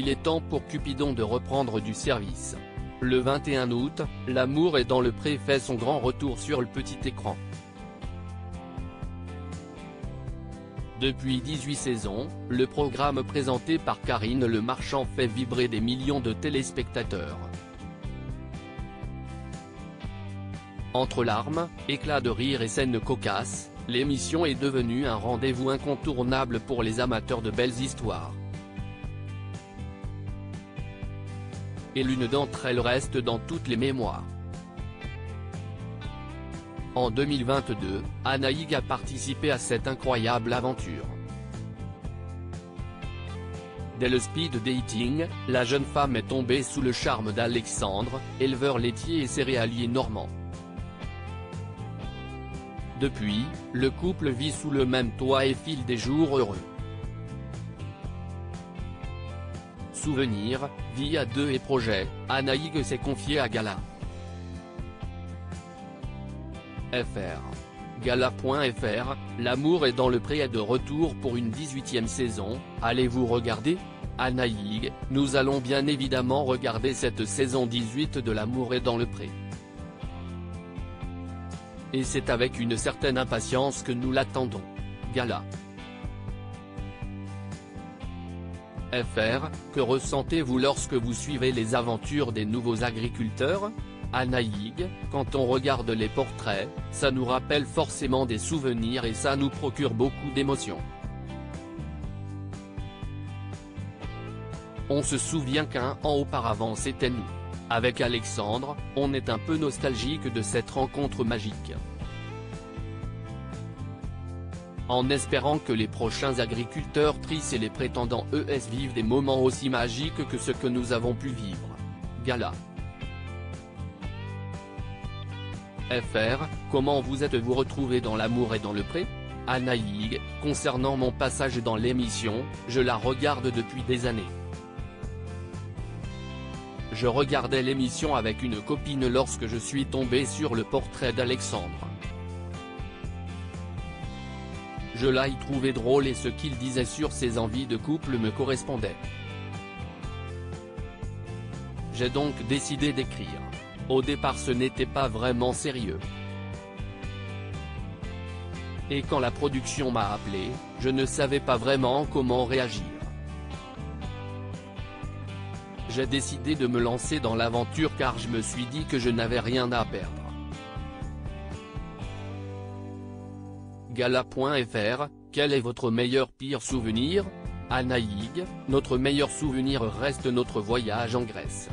il est temps pour Cupidon de reprendre du service. Le 21 août, L'amour est dans le pré fait son grand retour sur le petit écran. Depuis 18 saisons, le programme présenté par Karine Le Marchand fait vibrer des millions de téléspectateurs. Entre larmes, éclats de rire et scènes cocasses, l'émission est devenue un rendez-vous incontournable pour les amateurs de belles histoires. Et l'une d'entre elles reste dans toutes les mémoires. En 2022, Anaïg a participé à cette incroyable aventure. Dès le speed dating, la jeune femme est tombée sous le charme d'Alexandre, éleveur laitier et céréalier normand. Depuis, le couple vit sous le même toit et file des jours heureux. Souvenirs, à deux et projets, Anaïg s'est confiée à Gala. FR. Gala.fr, L'amour est dans le pré de retour pour une 18e saison, allez-vous regarder? Anaïg, nous allons bien évidemment regarder cette saison 18 de L'amour est dans le pré. Et c'est avec une certaine impatience que nous l'attendons. Gala. FR, que ressentez-vous lorsque vous suivez les aventures des nouveaux agriculteurs? Anaïg, quand on regarde les portraits, ça nous rappelle forcément des souvenirs et ça nous procure beaucoup d'émotions. On se souvient qu'un an auparavant c'était nous. Avec Alexandre, on est un peu nostalgique de cette rencontre magique. En espérant que les prochains agriculteurs Tris et les prétendants ES vivent des moments aussi magiques que ce que nous avons pu vivre. Gala. FR, comment vous êtes-vous retrouvé dans l'amour et dans le pré? Anaïg, concernant mon passage dans l'émission, je la regarde depuis des années. Je regardais l'émission avec une copine lorsque je suis tombé sur le portrait d'Alexandre. Je l'ai trouvé drôle et ce qu'il disait sur ses envies de couple me correspondait. J'ai donc décidé d'écrire. Au départ ce n'était pas vraiment sérieux. Et quand la production m'a appelé, je ne savais pas vraiment comment réagir. J'ai décidé de me lancer dans l'aventure car je me suis dit que je n'avais rien à perdre. Gala.fr, quel est votre meilleur pire souvenir? Anaïg, notre meilleur souvenir reste notre voyage en Grèce.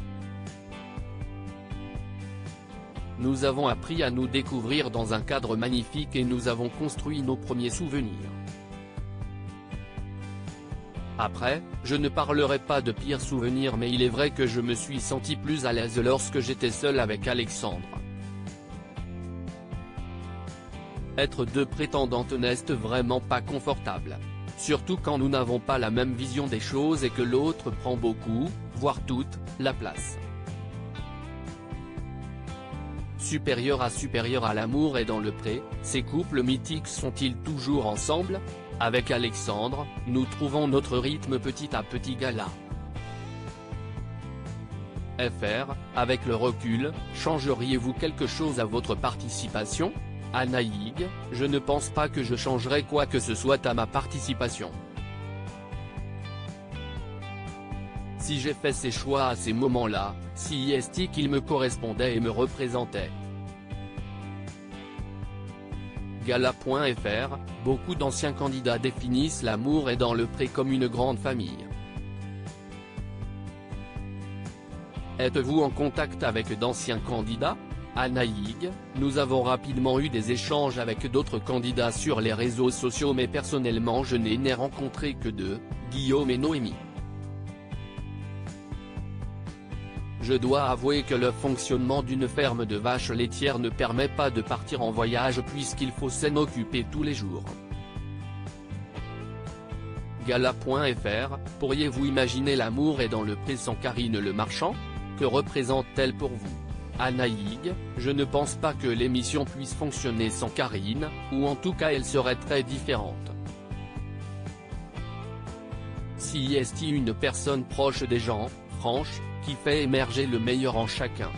Nous avons appris à nous découvrir dans un cadre magnifique et nous avons construit nos premiers souvenirs. Après, je ne parlerai pas de pires souvenirs mais il est vrai que je me suis senti plus à l'aise lorsque j'étais seul avec Alexandre. Être deux prétendantes n'est vraiment pas confortable. Surtout quand nous n'avons pas la même vision des choses et que l'autre prend beaucoup, voire toute, la place. Supérieur à supérieur à l'amour et dans le pré, ces couples mythiques sont-ils toujours ensemble? Avec Alexandre, nous trouvons notre rythme petit à petit gala. FR, avec le recul, changeriez-vous quelque chose à votre participation? Anaïg, je ne pense pas que je changerai quoi que ce soit à ma participation. Si j'ai fait ces choix à ces moments-là, si est qu'il me correspondait et me représentait. Gala.fr, beaucoup d'anciens candidats définissent l'amour et dans le pré comme une grande famille. Êtes-vous en contact avec d'anciens candidats? Anaïg, nous avons rapidement eu des échanges avec d'autres candidats sur les réseaux sociaux mais personnellement je n'ai rencontré que deux, Guillaume et Noémie. Je dois avouer que le fonctionnement d'une ferme de vaches laitières ne permet pas de partir en voyage puisqu'il faut s'en occuper tous les jours. Gala.fr, pourriez-vous imaginer l'amour est dans le pré sans Karine le marchand? Que représente-t-elle pour vous? Anaïg, je ne pense pas que l'émission puisse fonctionner sans Karine, ou en tout cas elle serait très différente. CIST une personne proche des gens, franche, qui fait émerger le meilleur en chacun?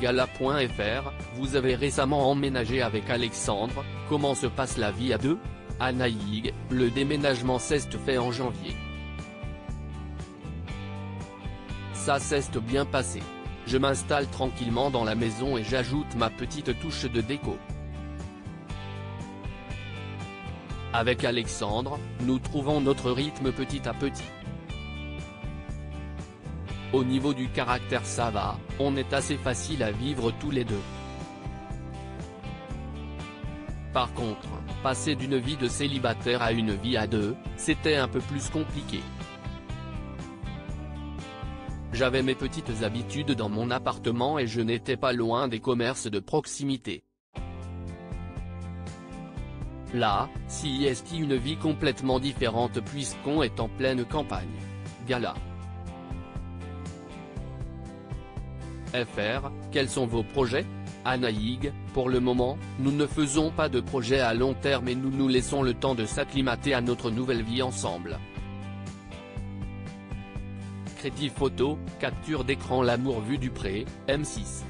Gala.fr, vous avez récemment emménagé avec Alexandre, comment se passe la vie à deux? Anaïg, le déménagement s'est fait en janvier. Ça s'est bien passé. Je m'installe tranquillement dans la maison et j'ajoute ma petite touche de déco. Avec Alexandre, nous trouvons notre rythme petit à petit. Au niveau du caractère ça va, on est assez facile à vivre tous les deux. Par contre, passer d'une vie de célibataire à une vie à deux, c'était un peu plus compliqué. J'avais mes petites habitudes dans mon appartement et je n'étais pas loin des commerces de proximité. Là, si est une vie complètement différente puisqu'on est en pleine campagne? Gala. FR, quels sont vos projets? Anaïg, pour le moment, nous ne faisons pas de projet à long terme et nous nous laissons le temps de s'acclimater à notre nouvelle vie ensemble. Crédit photo, capture d'écran L'amour vu du pré, M6.